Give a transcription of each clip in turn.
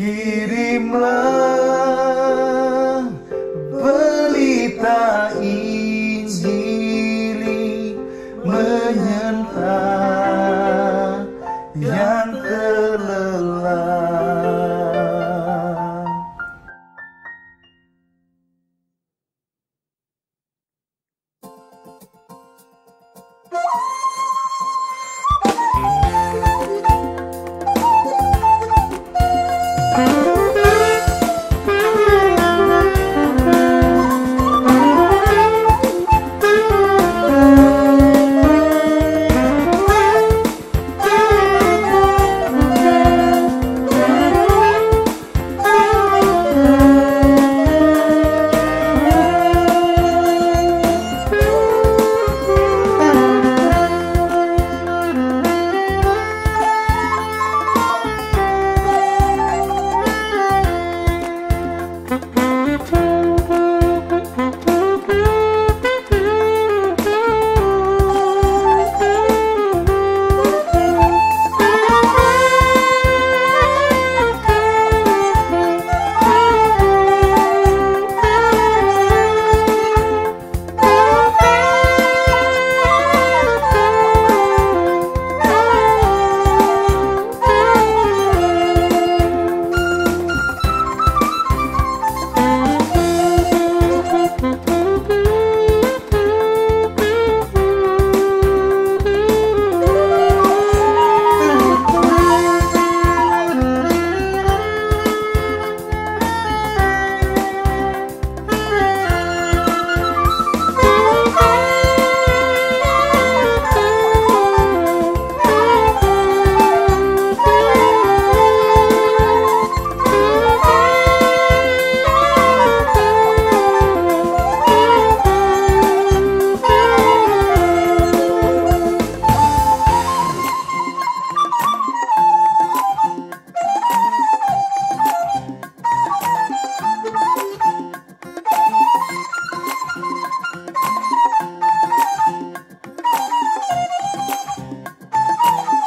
Kirimlah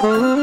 Mm-hmm.